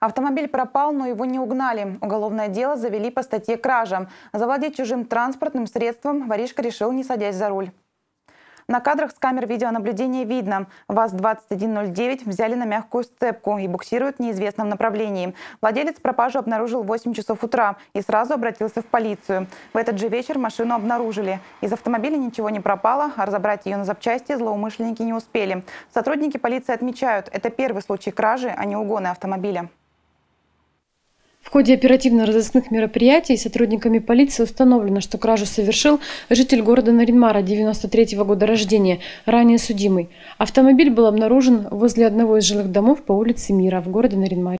Автомобиль пропал, но его не угнали. Уголовное дело завели по статье «Кража». Завладеть чужим транспортным средством воришка решил, не садясь за руль. На кадрах с камер видеонаблюдения видно. ВАЗ-2109 взяли на мягкую сцепку и буксируют в неизвестном направлении. Владелец пропажу обнаружил в 8 часов утра и сразу обратился в полицию. В этот же вечер машину обнаружили. Из автомобиля ничего не пропало, а разобрать ее на запчасти злоумышленники не успели. Сотрудники полиции отмечают, это первый случай кражи, а не угона автомобиля. В ходе оперативно-розыскных мероприятий сотрудниками полиции установлено, что кражу совершил житель города Наринмара 93 -го года рождения, ранее судимый. Автомобиль был обнаружен возле одного из жилых домов по улице Мира в городе Наринмаре.